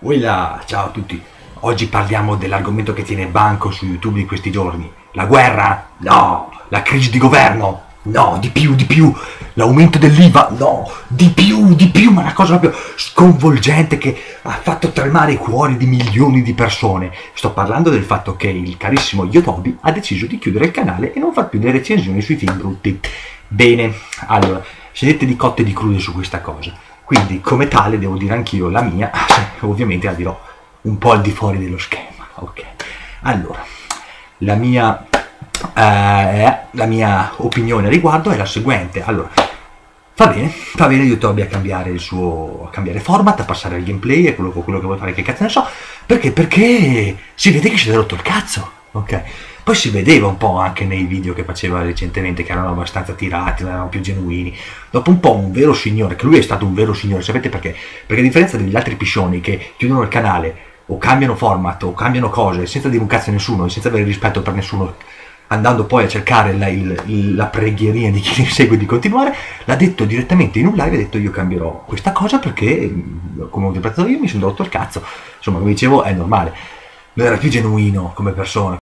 Uila, ciao a tutti. Oggi parliamo dell'argomento che tiene banco su YouTube di questi giorni. La guerra? No. La crisi di governo? No, di più, di più. L'aumento dell'IVA? No, di più, di più, ma una cosa proprio sconvolgente che ha fatto tremare i cuori di milioni di persone. Sto parlando del fatto che il carissimo Yotobi ha deciso di chiudere il canale e non far più le recensioni sui film brutti. Bene, allora, siete di cotte e di crude su questa cosa. Quindi, come tale, devo dire anch'io la mia, ovviamente la dirò un po' al di fuori dello schema. Ok, allora, la mia, eh, la mia opinione a riguardo è la seguente. Allora, va bene, va bene YouTube a cambiare il suo, a cambiare format, a passare al gameplay e quello, quello che vuoi fare, che cazzo ne so, perché? Perché si vede che si è rotto il cazzo, ok? Poi si vedeva un po' anche nei video che faceva recentemente che erano abbastanza tirati, non erano più genuini. Dopo un po' un vero signore, che lui è stato un vero signore, sapete perché? Perché a differenza degli altri piscioni che chiudono il canale o cambiano format o cambiano cose senza dire un cazzo a nessuno senza avere rispetto per nessuno, andando poi a cercare la, il, la preghieria di chi li segue di continuare, l'ha detto direttamente in un live, ha detto io cambierò questa cosa perché, come ho interpretato io, mi sono rotto il cazzo. Insomma, come dicevo, è normale. Non era più genuino come persona.